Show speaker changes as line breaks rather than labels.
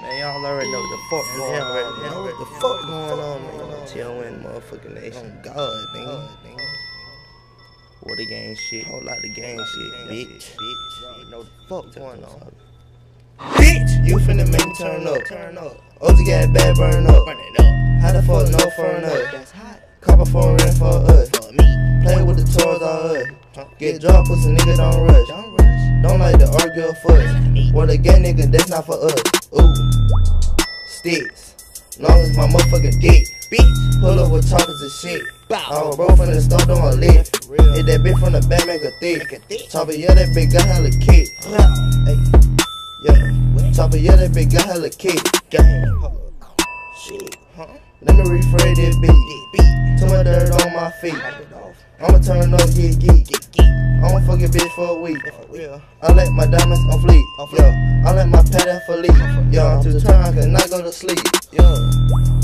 Man, y'all already know what the fuck going on. Man. Know what the fuck going on, man. Chill in motherfucking nation. God, nigga. What the gang shit? Whole lot of gang shit, bitch. Bitch. Know the fuck going on. Bitch, you finna make me turn up. Turn up. OG got bad burn up. Burn it up. How the fuck no for up? That's hot. Copper foreign for us. For me. Play with the toys on us. Get drunk, pussy nigga don't rush. Don't rush. Don't like to argue or fuss. What a gay nigga, that's not for us. Ooh. Sticks. Long as my motherfucking dick. Bitch. Pull up with talkers and shit. Oh, bro from the store doing lit. Hit that bitch from the back, make a thick. Top of yeah, that bitch got hella kick. Hey. Yeah. Top of yeah, that bitch got hella kick. Gang. Shit. Let me rephrase this beat. Too much dirt on my feet. I'ma turn up, get geek. I'ma fuck a bitch for a week. Yeah. I let my diamonds on fleek. Yeah. I let my pattern for leak. Yeah, I'm too tired, cause I go to sleep. Yeah.